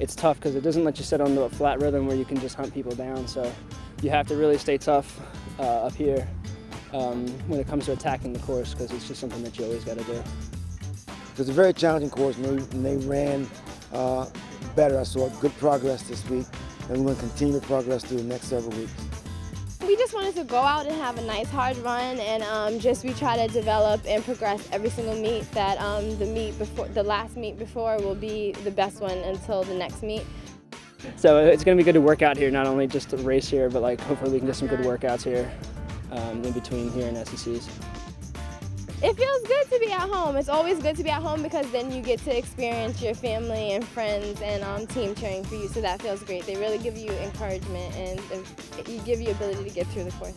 it's tough because it doesn't let you set on the flat rhythm where you can just hunt people down. So you have to really stay tough uh, up here um, when it comes to attacking the course because it's just something that you always got to do. It was a very challenging course and they, and they ran uh, better. I saw good progress this week and we're going to continue to progress through the next several weeks. Just wanted to go out and have a nice hard run and um, just we try to develop and progress every single meet that um, the meet before the last meet before will be the best one until the next meet. So it's going to be good to work out here, not only just race here, but like hopefully we can get some good workouts here um, in between here and SECs. It feels good to be at home. It's always good to be at home because then you get to experience your family and friends and um, team cheering for you, so that feels great. They really give you encouragement and, and give you ability to get through the course.